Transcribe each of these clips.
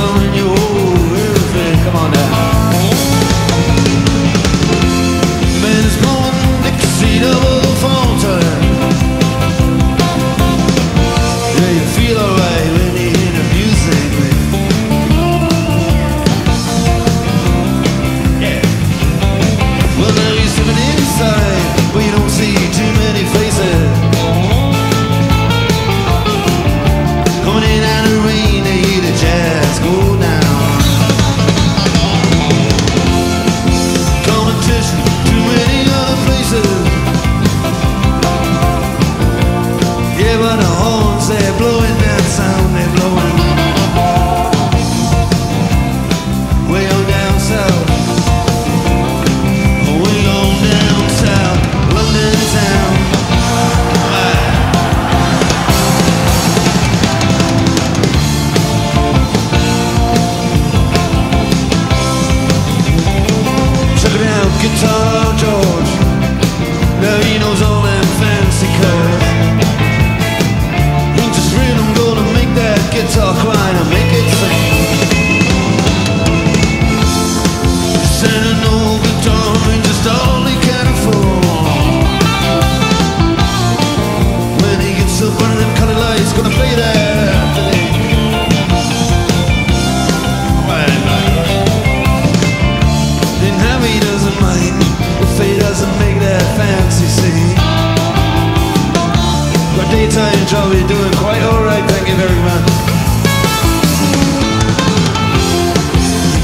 going well. We're doing quite all right. Thank you very much.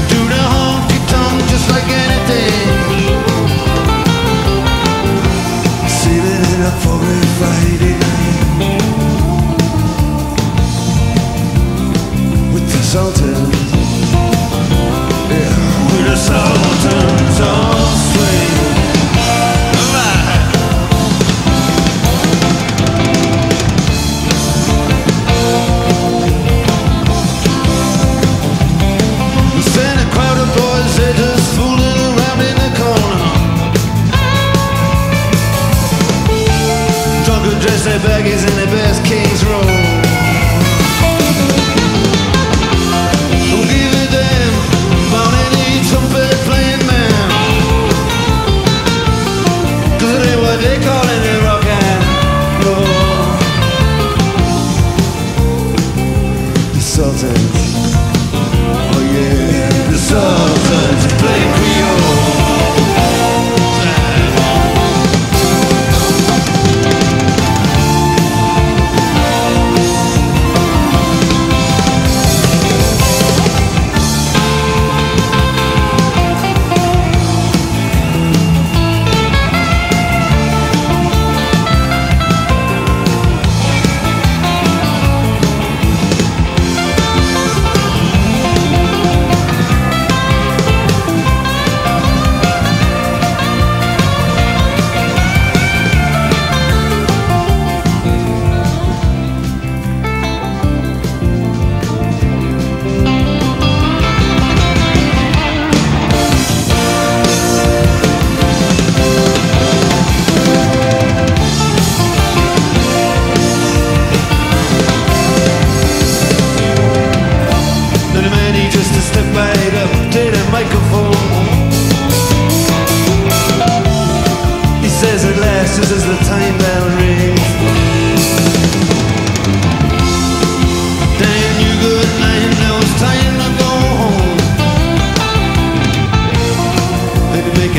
Do the honky tonk just like anything. Friday night with the Sultan. say baggies in the bed.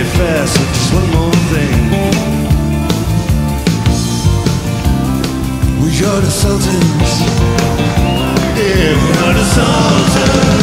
it fast with just one more thing. We are the Sultans. Yeah, we are the Sultans.